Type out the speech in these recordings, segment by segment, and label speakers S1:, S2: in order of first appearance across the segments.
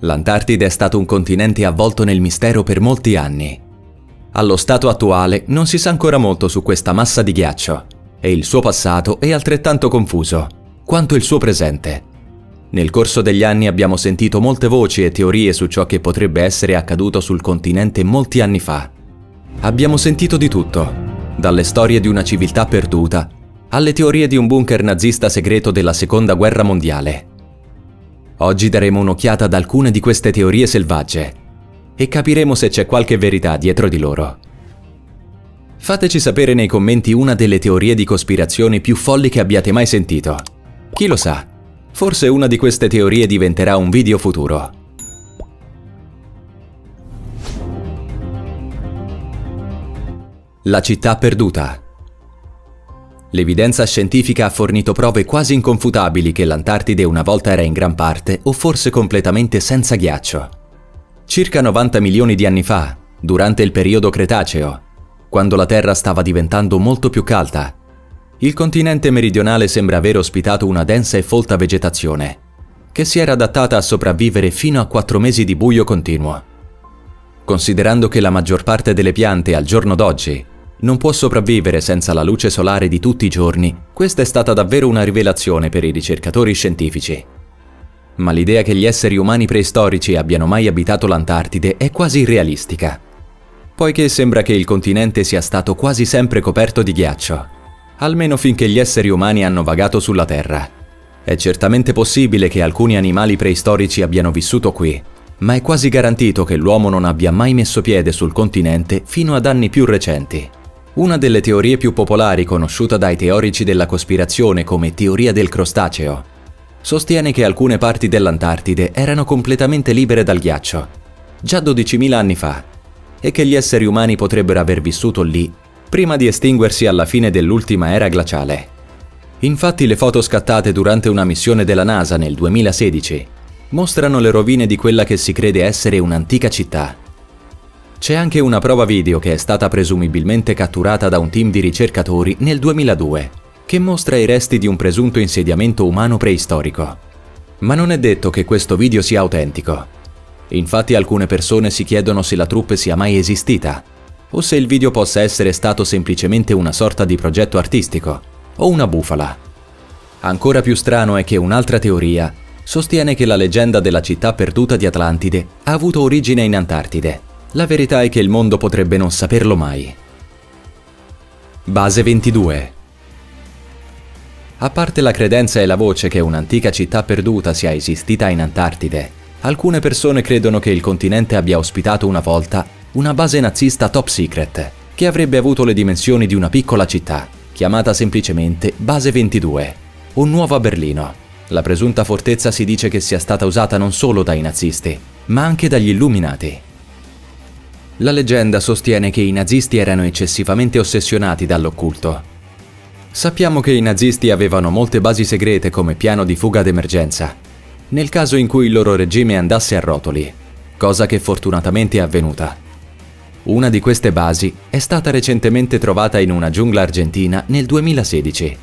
S1: L'Antartide è stato un continente avvolto nel mistero per molti anni. Allo stato attuale non si sa ancora molto su questa massa di ghiaccio e il suo passato è altrettanto confuso quanto il suo presente. Nel corso degli anni abbiamo sentito molte voci e teorie su ciò che potrebbe essere accaduto sul continente molti anni fa. Abbiamo sentito di tutto, dalle storie di una civiltà perduta alle teorie di un bunker nazista segreto della Seconda Guerra Mondiale. Oggi daremo un'occhiata ad alcune di queste teorie selvagge e capiremo se c'è qualche verità dietro di loro. Fateci sapere nei commenti una delle teorie di cospirazione più folli che abbiate mai sentito. Chi lo sa, forse una di queste teorie diventerà un video futuro. La città perduta L'evidenza scientifica ha fornito prove quasi inconfutabili che l'Antartide una volta era in gran parte o forse completamente senza ghiaccio. Circa 90 milioni di anni fa, durante il periodo Cretaceo, quando la Terra stava diventando molto più calda, il continente meridionale sembra aver ospitato una densa e folta vegetazione, che si era adattata a sopravvivere fino a quattro mesi di buio continuo. Considerando che la maggior parte delle piante al giorno d'oggi non può sopravvivere senza la luce solare di tutti i giorni, questa è stata davvero una rivelazione per i ricercatori scientifici. Ma l'idea che gli esseri umani preistorici abbiano mai abitato l'Antartide è quasi irrealistica, poiché sembra che il continente sia stato quasi sempre coperto di ghiaccio, almeno finché gli esseri umani hanno vagato sulla Terra. È certamente possibile che alcuni animali preistorici abbiano vissuto qui, ma è quasi garantito che l'uomo non abbia mai messo piede sul continente fino ad anni più recenti. Una delle teorie più popolari conosciuta dai teorici della cospirazione come teoria del crostaceo sostiene che alcune parti dell'Antartide erano completamente libere dal ghiaccio, già 12.000 anni fa, e che gli esseri umani potrebbero aver vissuto lì prima di estinguersi alla fine dell'ultima era glaciale. Infatti le foto scattate durante una missione della NASA nel 2016 mostrano le rovine di quella che si crede essere un'antica città c'è anche una prova video che è stata presumibilmente catturata da un team di ricercatori nel 2002, che mostra i resti di un presunto insediamento umano preistorico. Ma non è detto che questo video sia autentico. Infatti alcune persone si chiedono se la troupe sia mai esistita, o se il video possa essere stato semplicemente una sorta di progetto artistico, o una bufala. Ancora più strano è che un'altra teoria sostiene che la leggenda della città perduta di Atlantide ha avuto origine in Antartide la verità è che il mondo potrebbe non saperlo mai. Base 22 A parte la credenza e la voce che un'antica città perduta sia esistita in Antartide, alcune persone credono che il continente abbia ospitato una volta una base nazista top secret, che avrebbe avuto le dimensioni di una piccola città, chiamata semplicemente Base 22, un nuovo Berlino. La presunta fortezza si dice che sia stata usata non solo dai nazisti, ma anche dagli illuminati. La leggenda sostiene che i nazisti erano eccessivamente ossessionati dall'occulto. Sappiamo che i nazisti avevano molte basi segrete come piano di fuga d'emergenza, nel caso in cui il loro regime andasse a rotoli, cosa che fortunatamente è avvenuta. Una di queste basi è stata recentemente trovata in una giungla argentina nel 2016.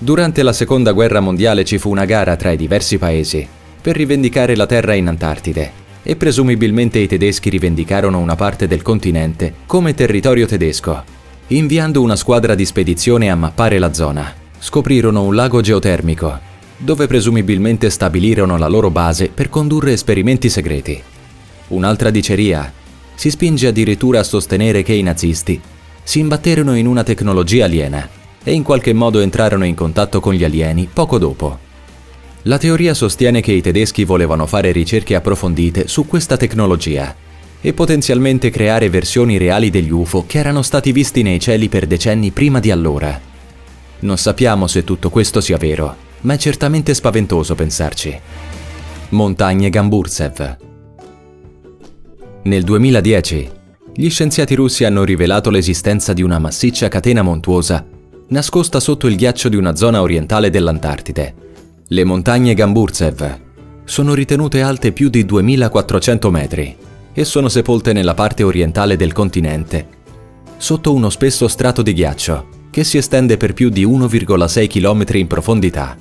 S1: Durante la seconda guerra mondiale ci fu una gara tra i diversi paesi per rivendicare la terra in Antartide e presumibilmente i tedeschi rivendicarono una parte del continente come territorio tedesco, inviando una squadra di spedizione a mappare la zona. Scoprirono un lago geotermico, dove presumibilmente stabilirono la loro base per condurre esperimenti segreti. Un'altra diceria si spinge addirittura a sostenere che i nazisti si imbatterono in una tecnologia aliena e in qualche modo entrarono in contatto con gli alieni poco dopo. La teoria sostiene che i tedeschi volevano fare ricerche approfondite su questa tecnologia e potenzialmente creare versioni reali degli UFO che erano stati visti nei cieli per decenni prima di allora. Non sappiamo se tutto questo sia vero, ma è certamente spaventoso pensarci. Montagne Gamburzev Nel 2010, gli scienziati russi hanno rivelato l'esistenza di una massiccia catena montuosa nascosta sotto il ghiaccio di una zona orientale dell'Antartide le montagne Gamburzev sono ritenute alte più di 2400 metri e sono sepolte nella parte orientale del continente, sotto uno spesso strato di ghiaccio che si estende per più di 1,6 km in profondità.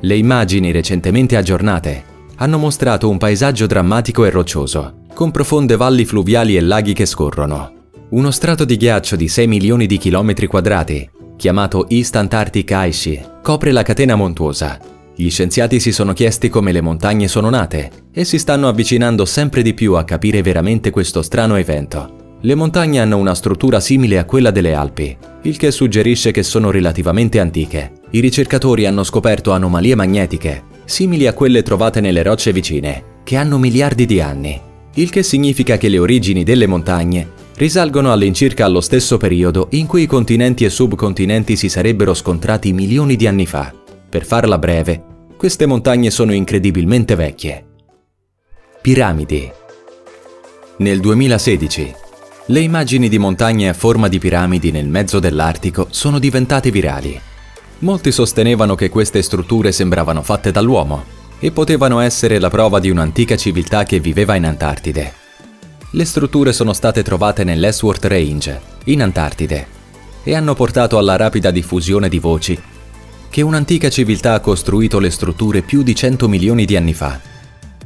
S1: Le immagini recentemente aggiornate hanno mostrato un paesaggio drammatico e roccioso, con profonde valli fluviali e laghi che scorrono. Uno strato di ghiaccio di 6 milioni di chilometri quadrati, chiamato East Antarctic Ice, copre la catena montuosa. Gli scienziati si sono chiesti come le montagne sono nate e si stanno avvicinando sempre di più a capire veramente questo strano evento. Le montagne hanno una struttura simile a quella delle Alpi, il che suggerisce che sono relativamente antiche. I ricercatori hanno scoperto anomalie magnetiche, simili a quelle trovate nelle rocce vicine, che hanno miliardi di anni, il che significa che le origini delle montagne risalgono all'incirca allo stesso periodo in cui continenti e subcontinenti si sarebbero scontrati milioni di anni fa. Per farla breve, queste montagne sono incredibilmente vecchie. Piramidi Nel 2016 le immagini di montagne a forma di piramidi nel mezzo dell'Artico sono diventate virali. Molti sostenevano che queste strutture sembravano fatte dall'uomo e potevano essere la prova di un'antica civiltà che viveva in Antartide. Le strutture sono state trovate nell'Esworth Range, in Antartide, e hanno portato alla rapida diffusione di voci che un'antica civiltà ha costruito le strutture più di 100 milioni di anni fa,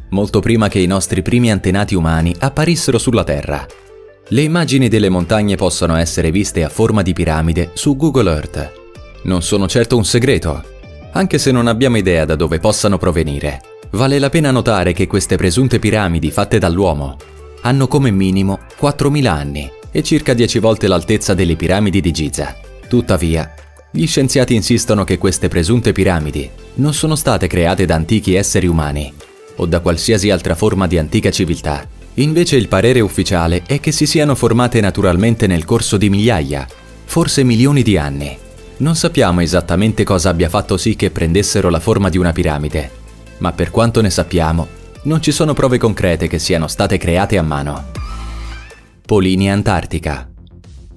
S1: molto prima che i nostri primi antenati umani apparissero sulla Terra. Le immagini delle montagne possono essere viste a forma di piramide su Google Earth. Non sono certo un segreto, anche se non abbiamo idea da dove possano provenire. Vale la pena notare che queste presunte piramidi fatte dall'uomo hanno come minimo 4.000 anni e circa 10 volte l'altezza delle piramidi di Giza. Tuttavia, gli scienziati insistono che queste presunte piramidi non sono state create da antichi esseri umani o da qualsiasi altra forma di antica civiltà, Invece il parere ufficiale è che si siano formate naturalmente nel corso di migliaia, forse milioni di anni. Non sappiamo esattamente cosa abbia fatto sì che prendessero la forma di una piramide, ma per quanto ne sappiamo, non ci sono prove concrete che siano state create a mano. Polinia Antartica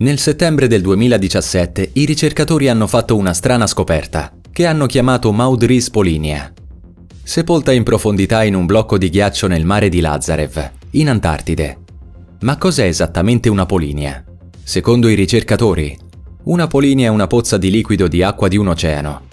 S1: Nel settembre del 2017 i ricercatori hanno fatto una strana scoperta, che hanno chiamato Maudris Polinia. Sepolta in profondità in un blocco di ghiaccio nel mare di Lazarev, in Antartide. Ma cos'è esattamente una polinia? Secondo i ricercatori, una polinia è una pozza di liquido di acqua di un oceano,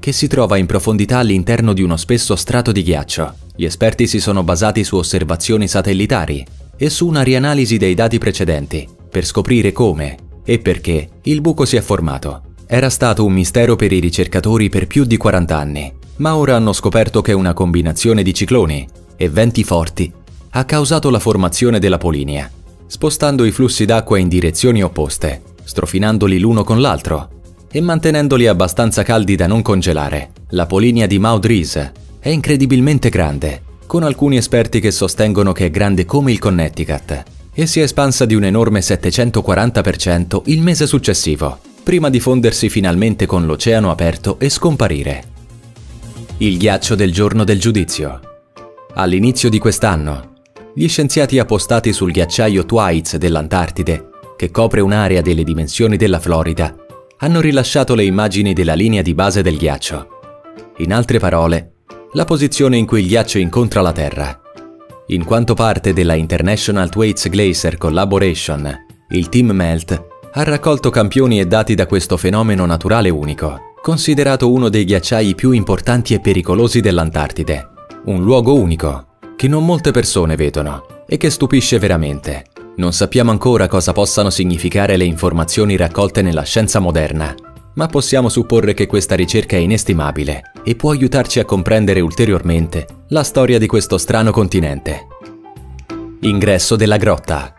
S1: che si trova in profondità all'interno di uno spesso strato di ghiaccio. Gli esperti si sono basati su osservazioni satellitari e su una rianalisi dei dati precedenti per scoprire come e perché il buco si è formato. Era stato un mistero per i ricercatori per più di 40 anni, ma ora hanno scoperto che una combinazione di cicloni e venti forti ha causato la formazione della polinia, spostando i flussi d'acqua in direzioni opposte, strofinandoli l'uno con l'altro e mantenendoli abbastanza caldi da non congelare. La polinia di Maudris è incredibilmente grande, con alcuni esperti che sostengono che è grande come il Connecticut e si è espansa di un enorme 740% il mese successivo, prima di fondersi finalmente con l'oceano aperto e scomparire. Il ghiaccio del giorno del giudizio. All'inizio di quest'anno, gli scienziati appostati sul ghiacciaio Twice dell'Antartide, che copre un'area delle dimensioni della Florida, hanno rilasciato le immagini della linea di base del ghiaccio. In altre parole, la posizione in cui il ghiaccio incontra la Terra. In quanto parte della International Thwaites Glacier Collaboration, il Team MELT ha raccolto campioni e dati da questo fenomeno naturale unico, considerato uno dei ghiacciai più importanti e pericolosi dell'Antartide. Un luogo unico, che non molte persone vedono e che stupisce veramente. Non sappiamo ancora cosa possano significare le informazioni raccolte nella scienza moderna, ma possiamo supporre che questa ricerca è inestimabile e può aiutarci a comprendere ulteriormente la storia di questo strano continente. Ingresso della grotta.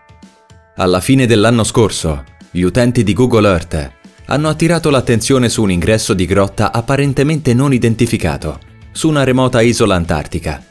S1: Alla fine dell'anno scorso, gli utenti di Google Earth hanno attirato l'attenzione su un ingresso di grotta apparentemente non identificato, su una remota isola antartica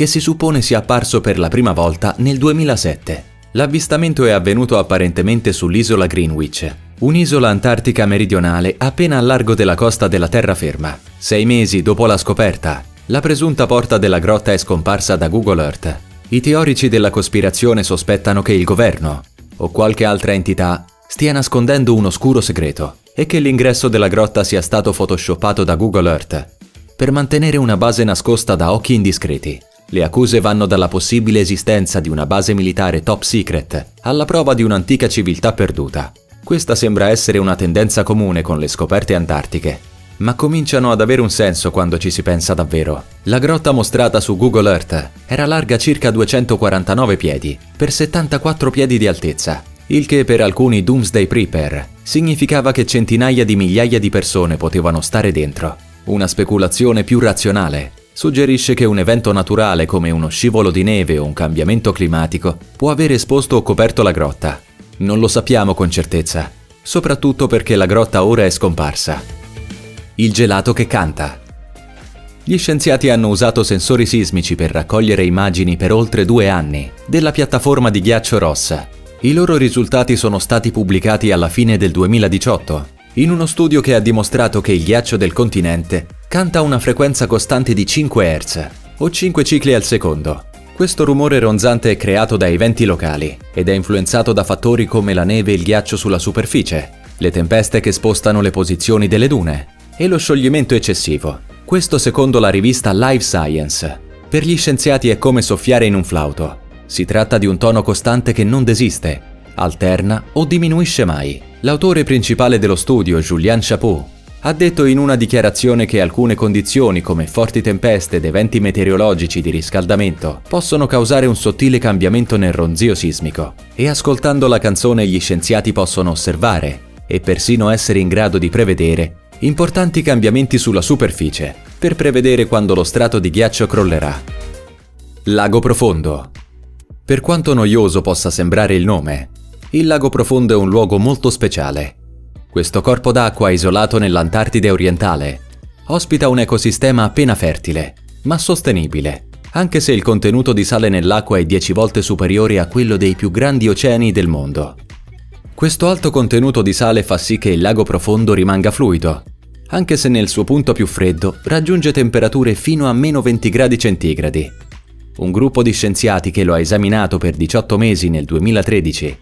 S1: che si suppone sia apparso per la prima volta nel 2007. L'avvistamento è avvenuto apparentemente sull'isola Greenwich, un'isola antartica meridionale appena a largo della costa della terraferma. Sei mesi dopo la scoperta, la presunta porta della grotta è scomparsa da Google Earth. I teorici della cospirazione sospettano che il governo, o qualche altra entità, stia nascondendo un oscuro segreto e che l'ingresso della grotta sia stato photoshoppato da Google Earth per mantenere una base nascosta da occhi indiscreti. Le accuse vanno dalla possibile esistenza di una base militare top secret alla prova di un'antica civiltà perduta. Questa sembra essere una tendenza comune con le scoperte antartiche. ma cominciano ad avere un senso quando ci si pensa davvero. La grotta mostrata su Google Earth era larga circa 249 piedi, per 74 piedi di altezza, il che per alcuni Doomsday Prepper significava che centinaia di migliaia di persone potevano stare dentro. Una speculazione più razionale suggerisce che un evento naturale come uno scivolo di neve o un cambiamento climatico può aver esposto o coperto la grotta. Non lo sappiamo con certezza, soprattutto perché la grotta ora è scomparsa il gelato che canta. Gli scienziati hanno usato sensori sismici per raccogliere immagini per oltre due anni della piattaforma di ghiaccio rossa. I loro risultati sono stati pubblicati alla fine del 2018, in uno studio che ha dimostrato che il ghiaccio del continente canta a una frequenza costante di 5 Hz, o 5 cicli al secondo. Questo rumore ronzante è creato da eventi locali ed è influenzato da fattori come la neve e il ghiaccio sulla superficie, le tempeste che spostano le posizioni delle dune, e lo scioglimento eccessivo. Questo secondo la rivista Life Science. Per gli scienziati è come soffiare in un flauto. Si tratta di un tono costante che non desiste, alterna o diminuisce mai. L'autore principale dello studio, Julian Chapeau, ha detto in una dichiarazione che alcune condizioni come forti tempeste ed eventi meteorologici di riscaldamento possono causare un sottile cambiamento nel ronzio sismico e ascoltando la canzone gli scienziati possono osservare e persino essere in grado di prevedere importanti cambiamenti sulla superficie per prevedere quando lo strato di ghiaccio crollerà. Lago profondo. Per quanto noioso possa sembrare il nome, il lago profondo è un luogo molto speciale. Questo corpo d'acqua isolato nell'Antartide orientale ospita un ecosistema appena fertile, ma sostenibile, anche se il contenuto di sale nell'acqua è 10 volte superiore a quello dei più grandi oceani del mondo. Questo alto contenuto di sale fa sì che il lago profondo rimanga fluido, anche se nel suo punto più freddo raggiunge temperature fino a meno 20 gradi centigradi. Un gruppo di scienziati che lo ha esaminato per 18 mesi nel 2013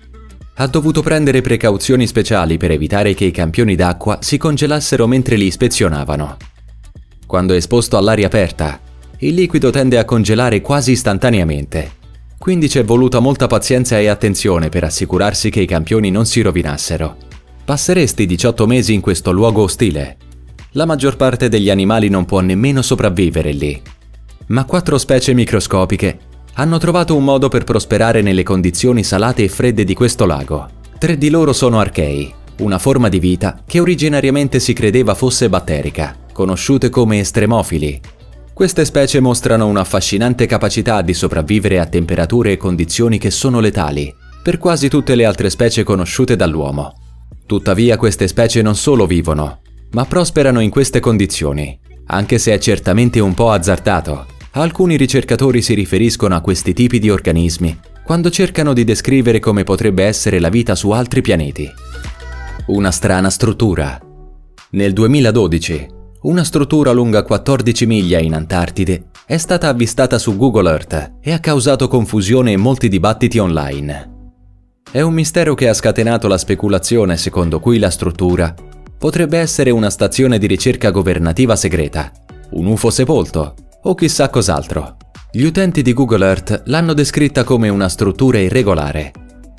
S1: ha dovuto prendere precauzioni speciali per evitare che i campioni d'acqua si congelassero mentre li ispezionavano. Quando esposto all'aria aperta, il liquido tende a congelare quasi istantaneamente quindi c'è voluta molta pazienza e attenzione per assicurarsi che i campioni non si rovinassero. Passeresti 18 mesi in questo luogo ostile. La maggior parte degli animali non può nemmeno sopravvivere lì. Ma quattro specie microscopiche hanno trovato un modo per prosperare nelle condizioni salate e fredde di questo lago. Tre di loro sono archei, una forma di vita che originariamente si credeva fosse batterica, conosciute come estremofili, queste specie mostrano un'affascinante capacità di sopravvivere a temperature e condizioni che sono letali per quasi tutte le altre specie conosciute dall'uomo. Tuttavia queste specie non solo vivono, ma prosperano in queste condizioni, anche se è certamente un po' azzardato. Alcuni ricercatori si riferiscono a questi tipi di organismi quando cercano di descrivere come potrebbe essere la vita su altri pianeti. Una strana struttura. Nel 2012, una struttura lunga 14 miglia in Antartide è stata avvistata su Google Earth e ha causato confusione e molti dibattiti online. È un mistero che ha scatenato la speculazione secondo cui la struttura potrebbe essere una stazione di ricerca governativa segreta, un UFO sepolto o chissà cos'altro. Gli utenti di Google Earth l'hanno descritta come una struttura irregolare,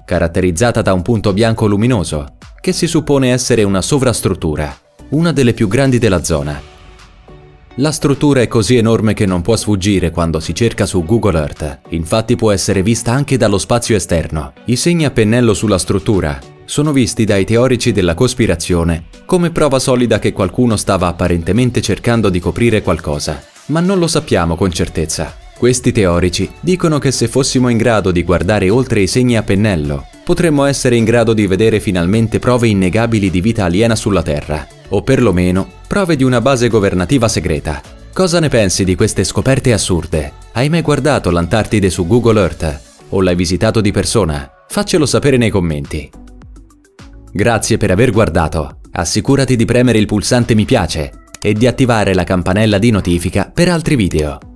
S1: caratterizzata da un punto bianco luminoso, che si suppone essere una sovrastruttura una delle più grandi della zona. La struttura è così enorme che non può sfuggire quando si cerca su Google Earth, infatti può essere vista anche dallo spazio esterno. I segni a pennello sulla struttura sono visti dai teorici della cospirazione come prova solida che qualcuno stava apparentemente cercando di coprire qualcosa, ma non lo sappiamo con certezza. Questi teorici dicono che se fossimo in grado di guardare oltre i segni a pennello, potremmo essere in grado di vedere finalmente prove innegabili di vita aliena sulla Terra, o perlomeno prove di una base governativa segreta. Cosa ne pensi di queste scoperte assurde? Hai mai guardato l'Antartide su Google Earth? O l'hai visitato di persona? Faccelo sapere nei commenti. Grazie per aver guardato. Assicurati di premere il pulsante mi piace e di attivare la campanella di notifica per altri video.